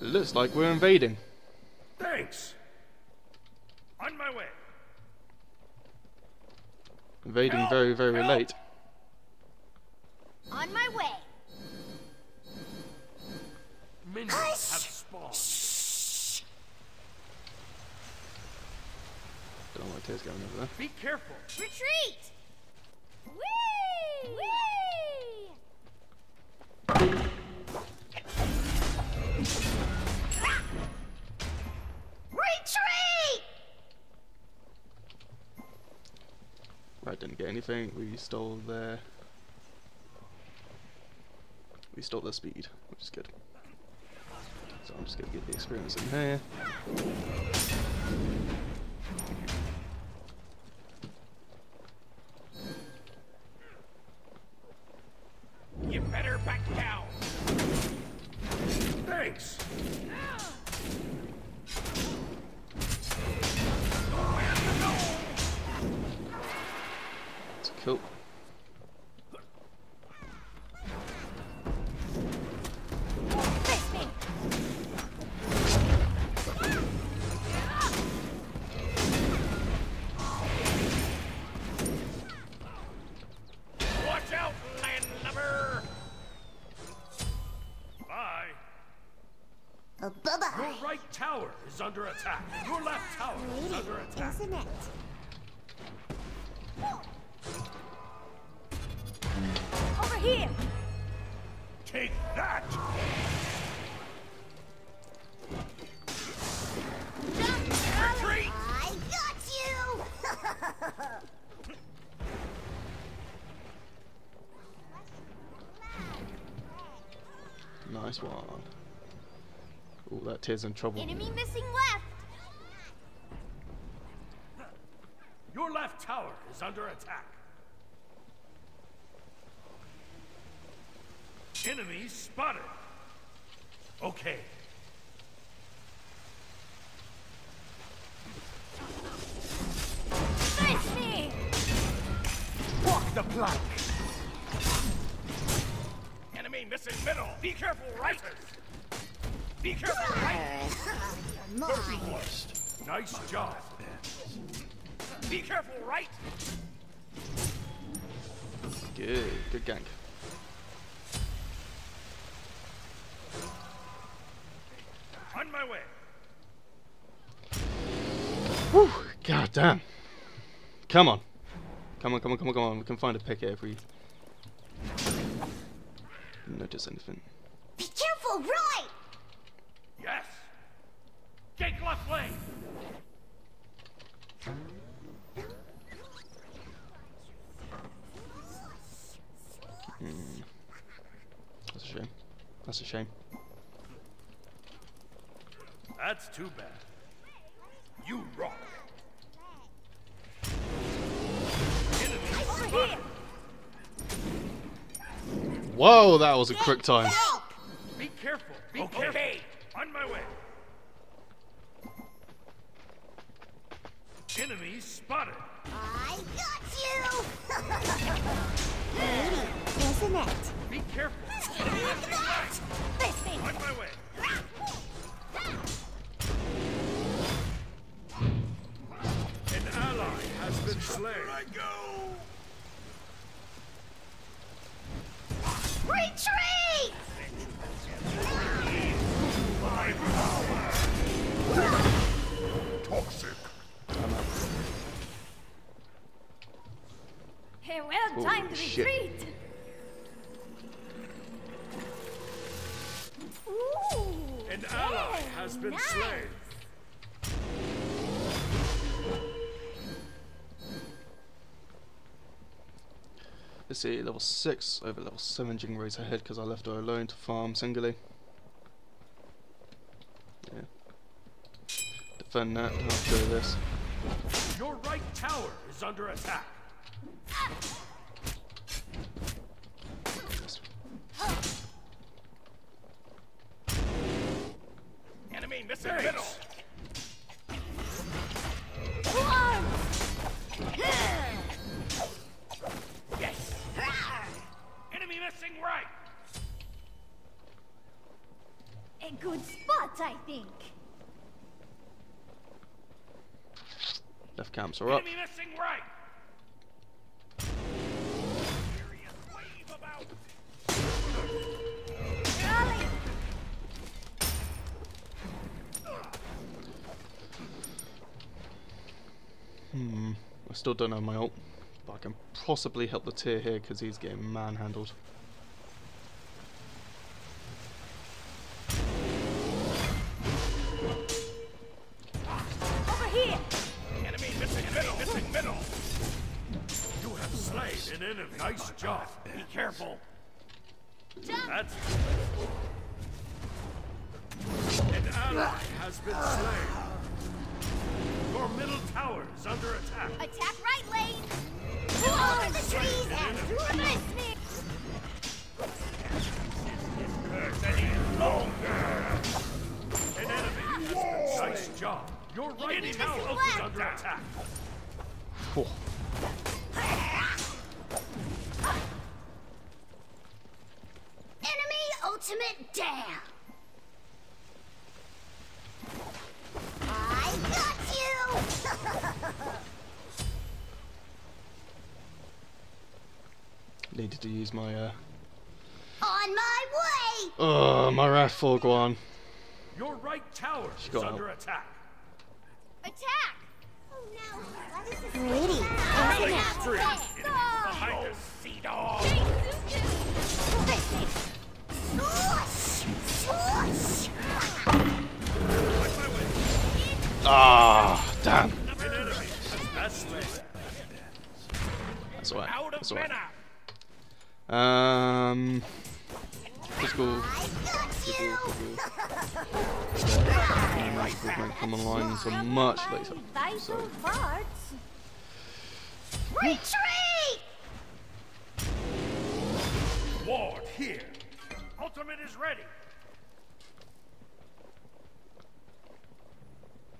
It looks like we're invading. Thanks. On my way. Invading Help! very, very Help! late. On my way. Minions have spawned. Don't know why Tyr's going over there. Be careful. Retreat! Whee! Whee! Right, didn't get anything. We stole their. We stole their speed, which is good. So I'm just gonna get the experience in here. Under attack. Your left tower is under attack. Isn't it? That Tyr's in trouble. Enemy missing left! Your left tower is under attack. Enemy spotted. Okay. Face me! Walk the plank. Enemy missing middle. Be careful, right. Be careful, right. Nice job. Be careful, right. Good, good gank. On my way. Whew, god damn. Come on. Come on, come on, come on, come on. We can find a pick if we notice anything. Be careful, right! Yes. Take left lane. That's a shame. That's a shame. That's too bad. You rock. Enemy spotted. Whoa, that was a quick time. Help! Be careful. Be careful. On my way. Enemy spotted. I got you! Isn't it? Be careful. Enemy missing right. Face me! On my way. An ally has been slain. I go. Retreat! My power. Toxic. Hey, well, time to shit. retreat! Ally very has been nice. slain. Let's see, level 6 over level 7 Jing Jingwei's ahead because I left her alone to farm singly. Yeah. Defend that after this. Your right tower is under attack. Ah! Yes. Enemy missing right. A good spot, I think. Left camps are up. Still don't have my ult, but I can possibly help the Tyr here because he's getting manhandled. Middle tower is under attack. Attack right lane! Over the trees and through the snake! Any longer. An enemy has been Nice job. Your right Enemy tower missing is under attack. Phew. Enemy ultimate down! Needed to use my uh. On my way! Oh, my Wrathful Guan. Your right tower is got under out. attack. Attack! Oh no, what is this? Pretty. Behind us, sea dog. Like my way. Ah, damn. An enemy has slain. That's alright. That's alright. Mana. Um. Physical. Physical. Physical. Magical won't come online until much later. So. Retreat! Ward here. Ultimate is ready.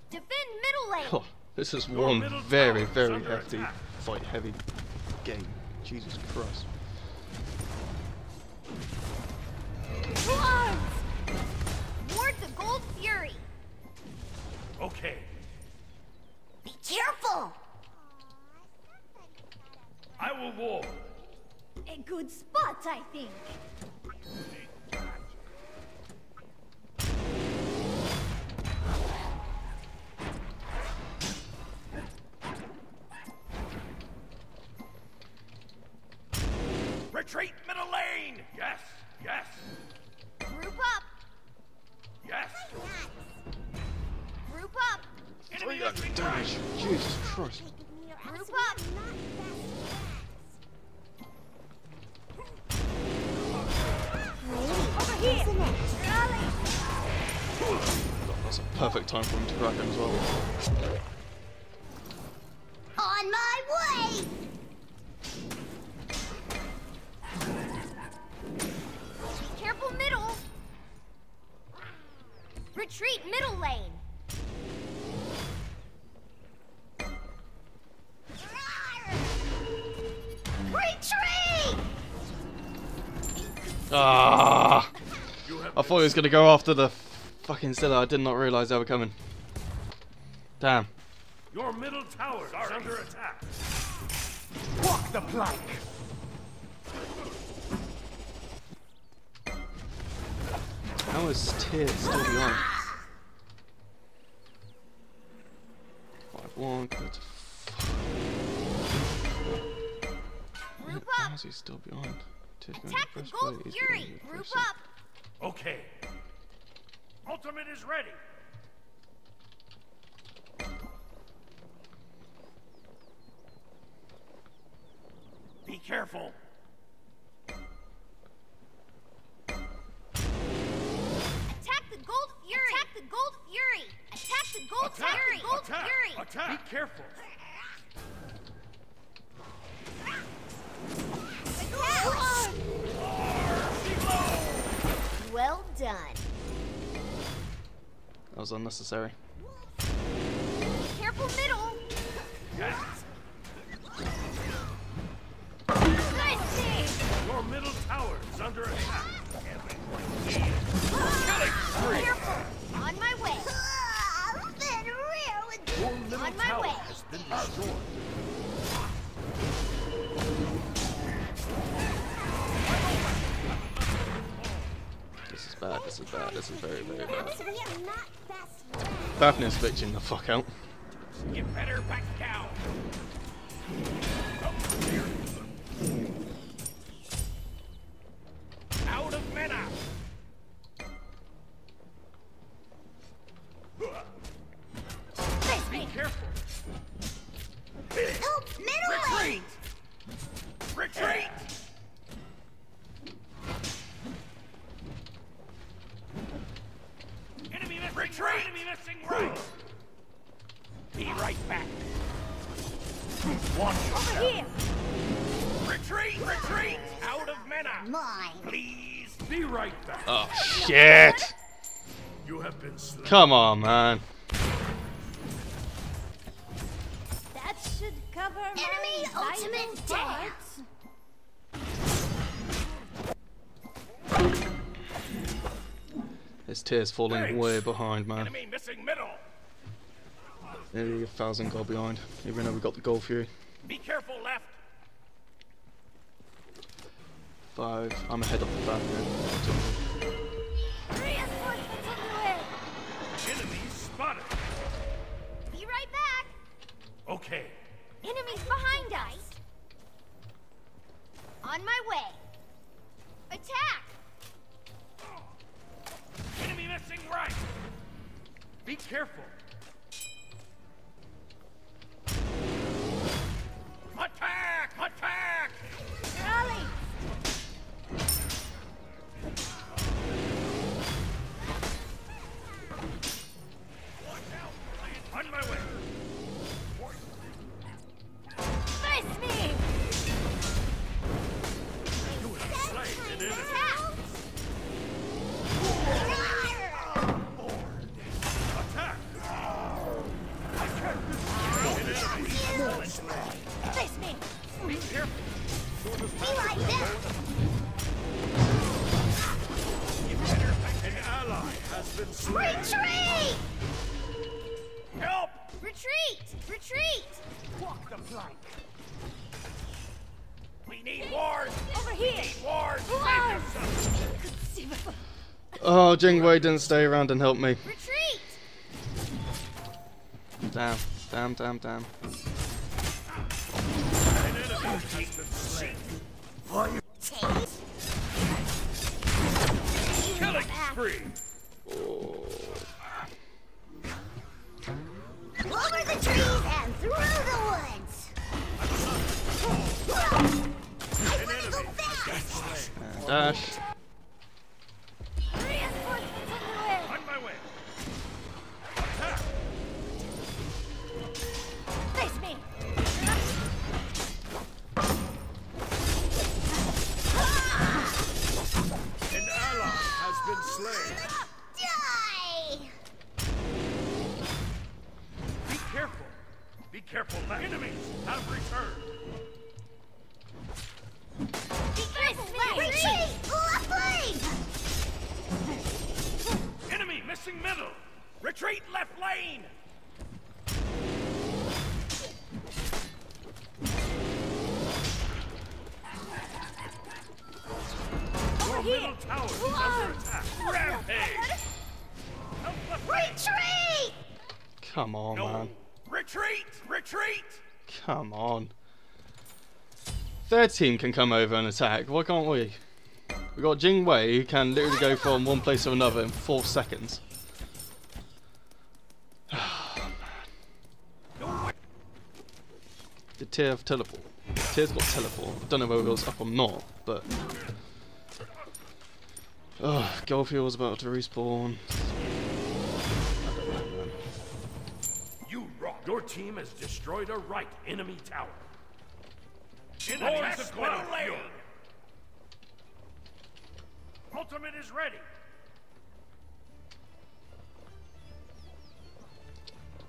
Defend middle lane. Oh, this is one very, very under hefty, fight heavy game. Jesus Christ. Ward the Gold Fury. Okay. Be careful! I will ward. A good spot, I think. Retreat 300 missing damage. right. Jesus Christ. Group up. Over here. That's a perfect time for him to crack him as well. Thought he was going to go after the fucking Zilla. I did not realise they were coming. Damn. Your middle tower is under attack. Walk the plank. How is Tyr still behind? 5-1, go to Group up. is he still behind? Tyr's Attack the first Gold Fury. Group up. Okay. Ultimate is ready. Be careful. Attack the Gold Fury. Attack the Gold Fury. Attack the Gold Attack! Fury. Gold Attack! Fury. Attack! Be careful. done. That was unnecessary. Careful middle. Your middle tower is under attack. Killing Careful. On my way. Uh, On my way. This is bad. This is very, very bad. We are not best friends. Daphne's bitching the fuck out. You better back Come on, man. That should cover Enemy my ultimate vital dance. His Tyr's falling Thanks. way behind, man. Enemy missing middle. Nearly a thousand goal behind, even though we got the goal for you. Be careful left. Five. I'm ahead of the back Enemies behind us. On my way. Attack. Enemy missing right. Be careful. Jing Wei didn't stay around and help me. Retreat. Damn, damn, damn, damn. An enemy has been slain. Taste. Killing spree. Over the trees and through the woods. I wanna go. And dash. Careful. The enemies have returned. Be careful. Retreat. Left lane. Enemy missing middle. Retreat left lane. Your middle tower is under attack. Rampage. Help left lane. Retreat. Come on, No. man. Retreat. Retreat. Come on. Their team can come over and attack. Why can't we? We've got Jing Wei who can literally go from one place to another in four seconds. The Tyr of teleport. Tyr's got teleport. I don't know whether it was up or not, but. Oh, Gold Fury's about to respawn. Your team has destroyed a right enemy tower. Enemies of Golden Fury. Ultimate is ready.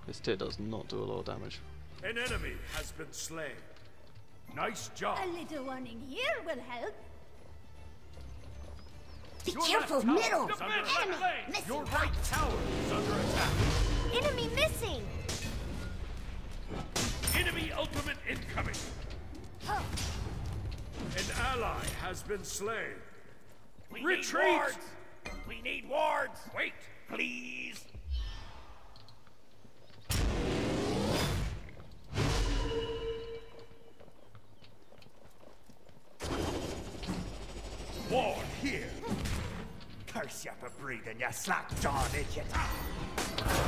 This Tyr does not do a lot of damage. An enemy has been slain. Nice job. A little one in here will help. Be Your careful, middle. is under Enemy missing Your right. right tower is under attack. Enemy missing. Enemy ultimate incoming. An ally has been slain. Retreat! We need wards. Wait, please. Ward here. Curse you for breathing, you slack-jawed idiot.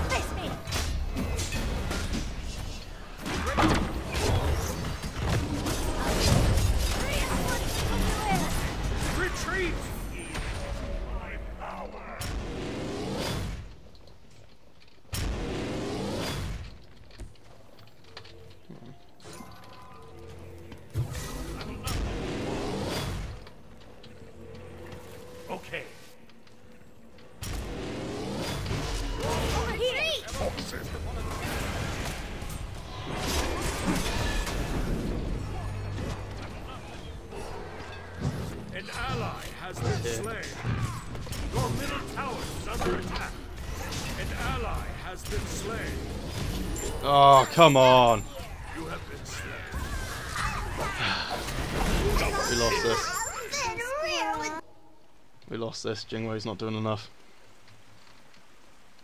Face me! Retreat! Come on. You have been slain. We lost this. We lost this. Jing Wei's not doing enough.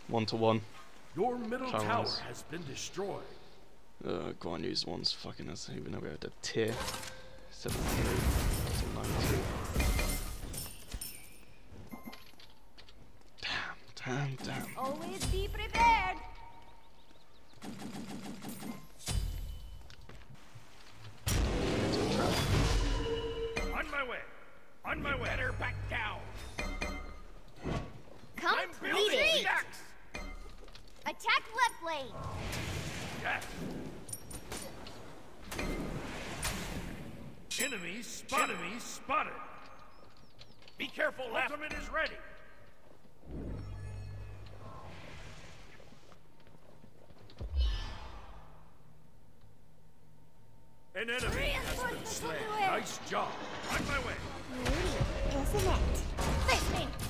One to one. Your middle Charles. tower has been destroyed. Uh, Guan Yu's one's fucking us, even though we had a Tyr. 7 3. 9 2. Damn, damn, damn. Always be prepared! On my way. Better back down. I'm building Complete! stacks. Attack left lane! Yes. Enemies spotted. Enemies spotted. Be careful, left. Ultimate is ready. An enemy has been slain. on the way. Nice job. On my way. Isn't it? Face me!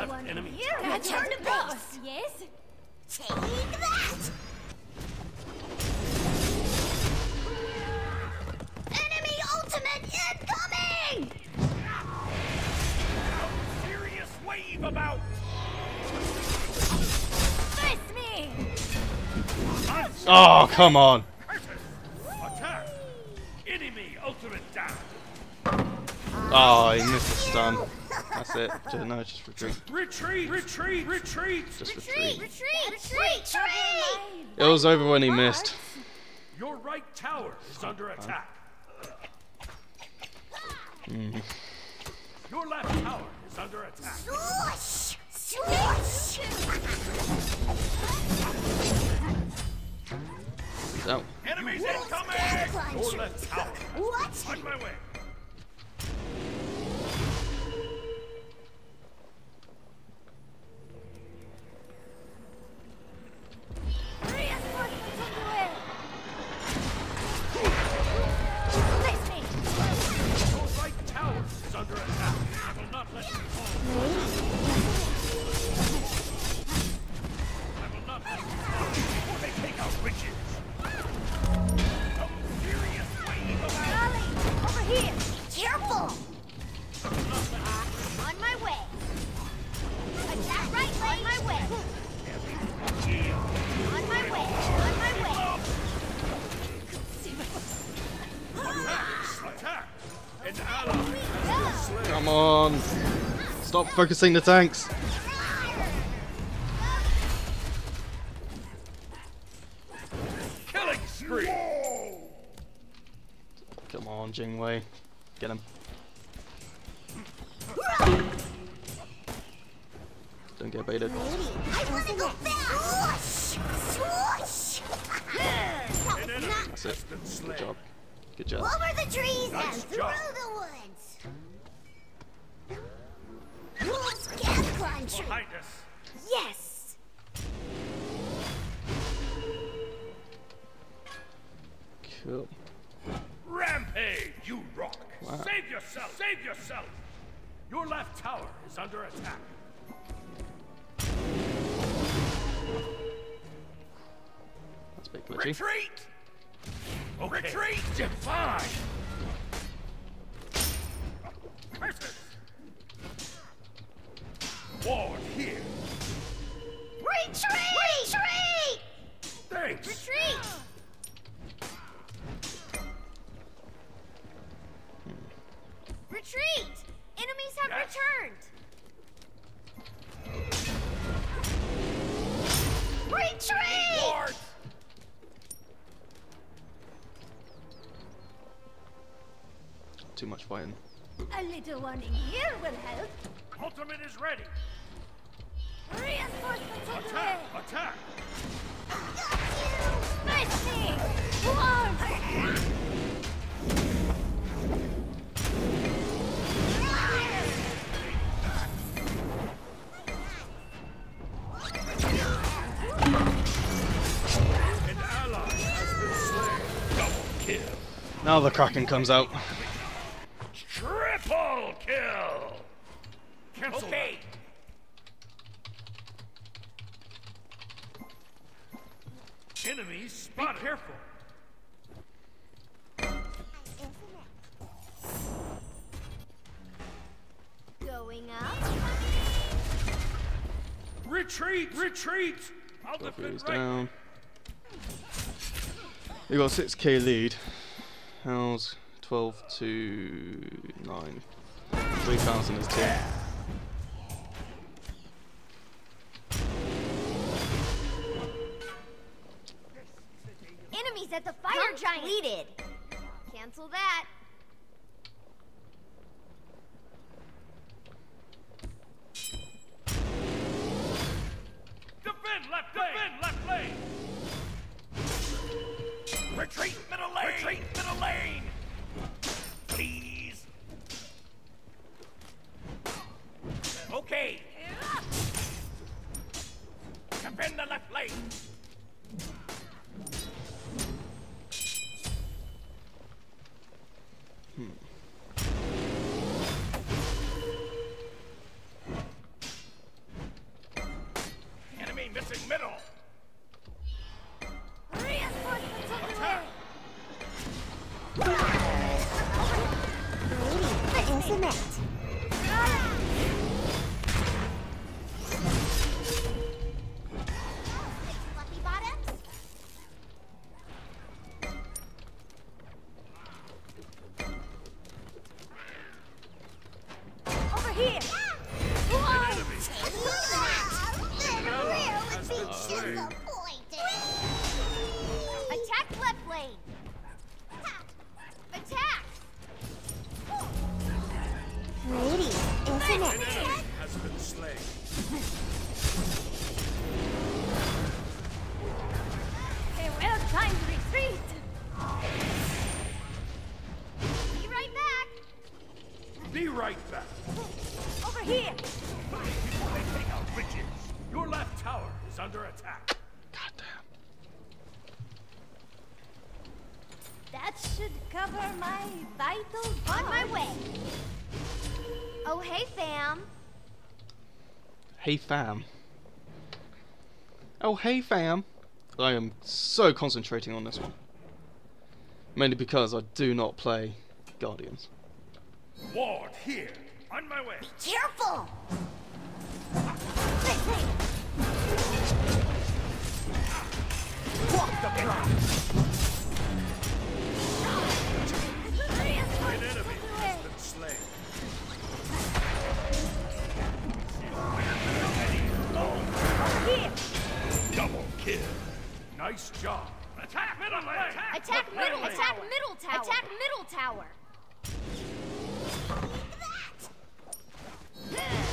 Left one enemy. here tower. Return to base! Yes? Take that! Enemy ultimate incoming! Serious wave about. Face me! Oh, come on. Enemy ultimate down. Oh, he missed the stun. That's it. Just, no, just retreat. Retreat. Retreat. Retreat. Just Retreat! retreat. Retreat! Retreat! It was over when he missed. Your right tower is under attack. Mm-hmm. Your left tower is under attack. Swoosh! Swoosh! He's out. Enemies incoming. Your left tower. What? On my way. Come on. Stop focusing the tanks. Ward here. Retreat! Retreat! Thanks. Retreat! Retreat! Enemies have Yes. returned! Retreat! Ward! Too much fighting. A little warning here will help. Ultimate is ready. Attack! Attack! Now the Kraken comes out. Be Careful. Going up. Retreat! Retreat! I'll defend right. down. We got a 6k lead. How's 12 to 9? 3,000 is 10. Completed. Cancel that. Oh, hey, fam. Hey fam. Oh hey fam. I am so concentrating on this one. Mainly because I do not play Guardians. Ward here, on my way. Be careful. Walk the block. Nice job. Attack middle lane. Attack middle. Attack middle tower. Attack middle tower. Face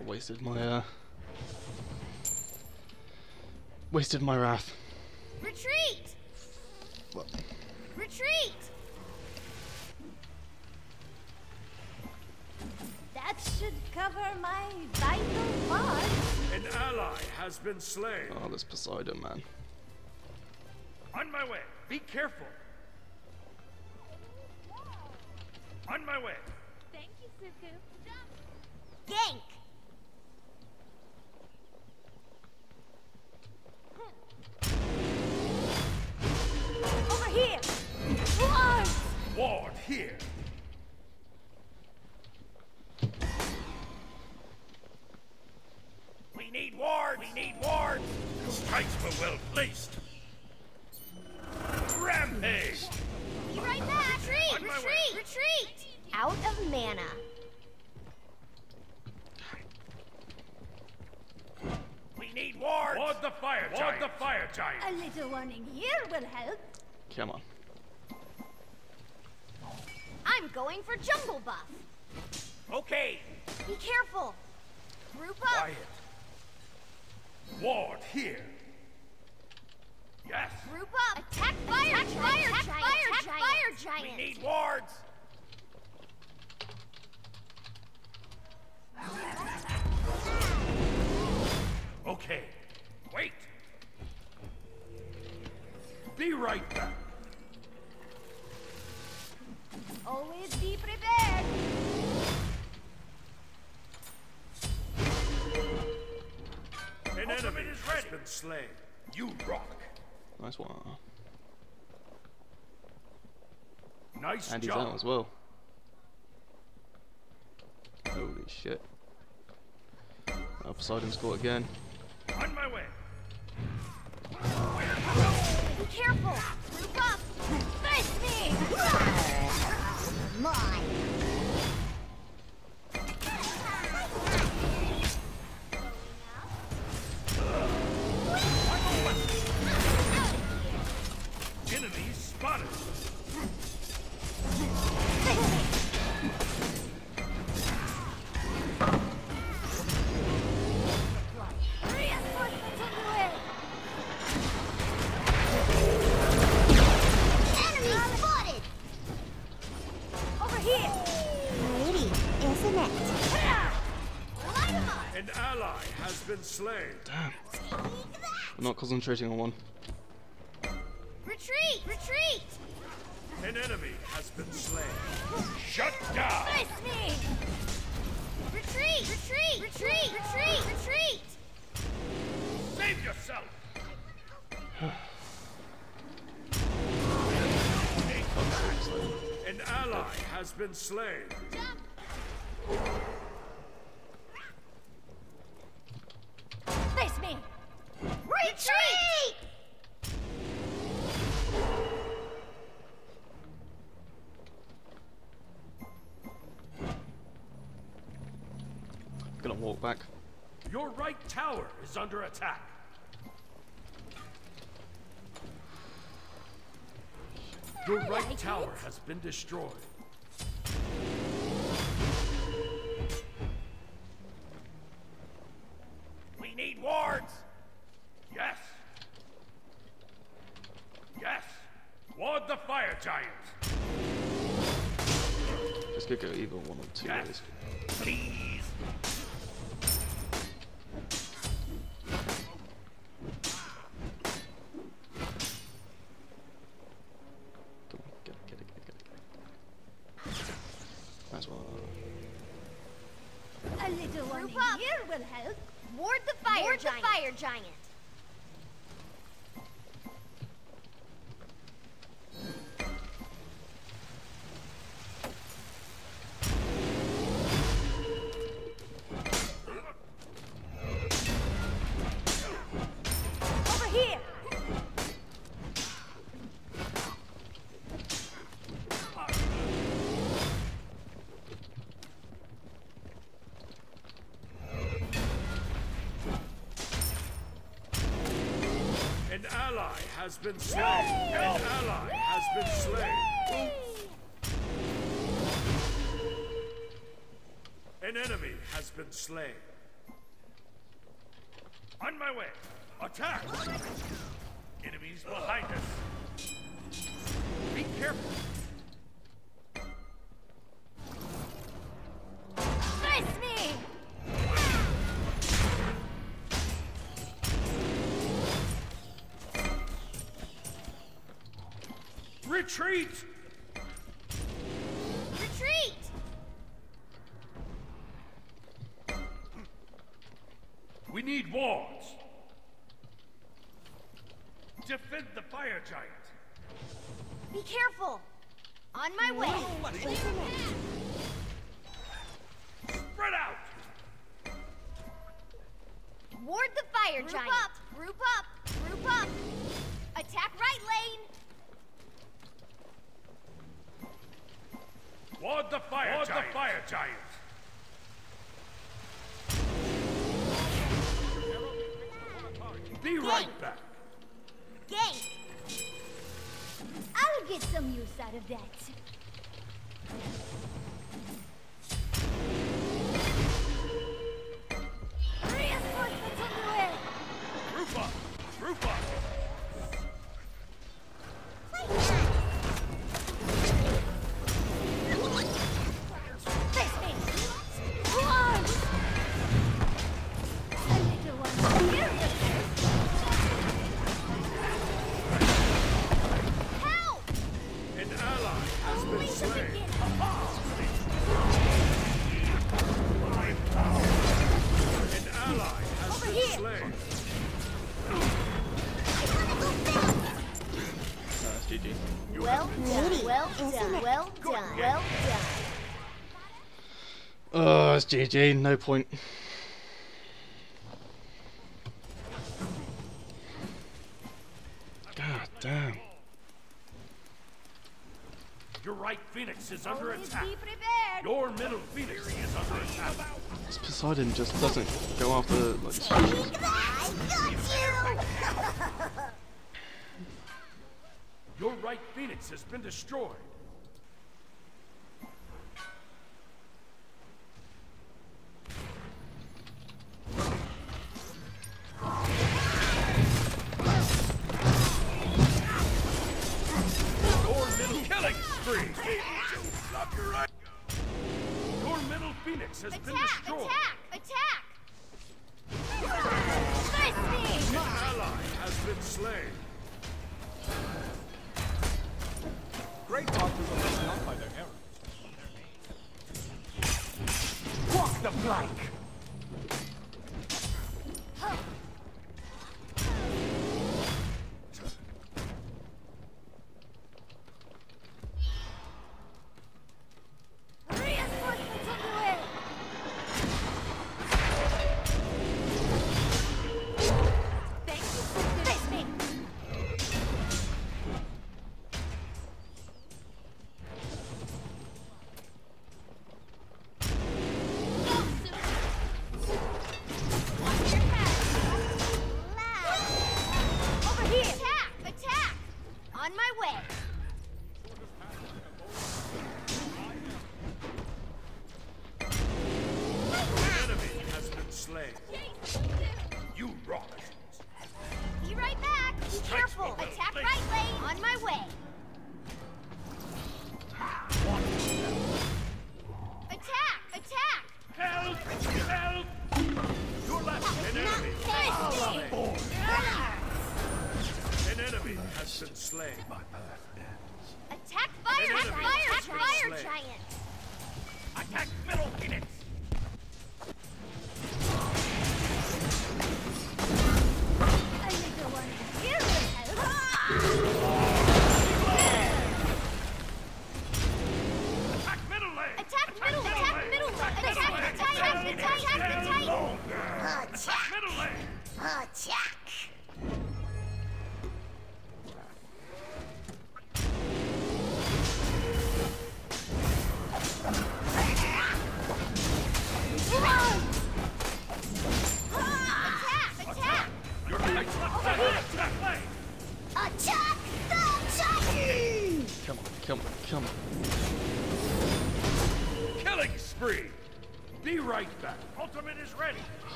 I wasted my uh wasted my wrath. Retreat! Well, Retreat! That should cover my vital parts. An ally has been slain. oh, this Poseidon man. On my way. Be careful. On my way. Thank you, Suku. Gank! Over here! Ward! Ward here. We need ward. We need ward. Strikes were well placed. Rampage. Be right back! Retreat! On. Retreat! Retreat! Out of mana. We need ward. Ward the fire giant. Ward the fire giant. A little warning here will help. Come on. I'm going for jungle buff. Okay. Be careful. Group up. Quiet. Ward here. Yes. Group up. Attack fire Attack giant. Fire Attack giant. fire Attack giant. fire We need wards. Okay. Wait. Be right back. Slain. You rock. Nice one. Nice And he's job. out as well. Holy shit. Uh, Poseidon's caught again. On my way. Be careful. Group up. Slain. Damn. I'm not concentrating on one. Retreat! Retreat! An enemy has been slain. Shut down. Face me! Retreat! Retreat! Retreat! Retreat! Retreat! Save yourself. An ally has been slain. Face Retreat! Gonna walk back. Your right tower is under attack. Your right tower has been destroyed. Has been slain. An ally has been slain. An enemy has been slain. On my way. Attack! Enemies behind us. Be careful. Retreat! Retreat! We need walls. Defend the fire giant. Be careful! On my way! Spread out! Ward the fire Group giant! Group up. Group up! Group up! Attack right lane! Ward the fire Ward giant. the fire giant. Be right back. Gank! I'll get some use out of that. GG. Well done, well done, well done, well done. Oh, it's GG. No point. God damn. Your right phoenix is under attack. Your middle phoenix is under attack. This Poseidon just doesn't go after like I got you! Your right phoenix has been destroyed. Your middle killing spree. Your middle phoenix has been Attack, destroyed. attack, attack! Face me! An ally has been slain. Great doctors are let down by their errors. Walk the plank!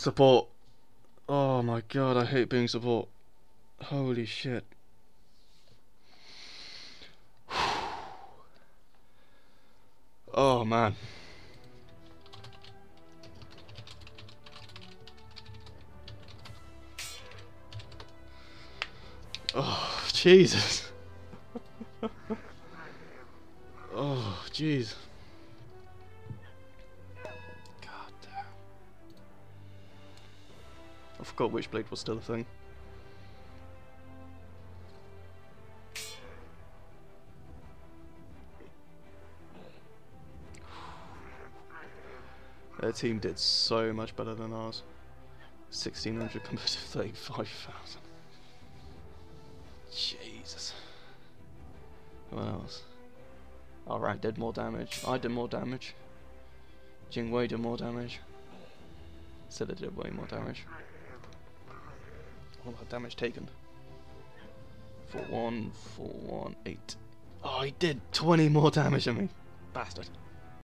Support. Oh my god, I hate being support. Holy shit. Oh man. Oh, Jesus. oh, jeez. Forgot Witchblade was still a thing. Their team did so much better than ours. 1600 compared to 35,000. Jesus. What else? Oh, Alright, did more damage. I did more damage. Jing Wei did more damage. Scylla did way more damage. What about damage taken? 4 1, 4 1, 8. Oh, he did 20 more damage than me. Bastard.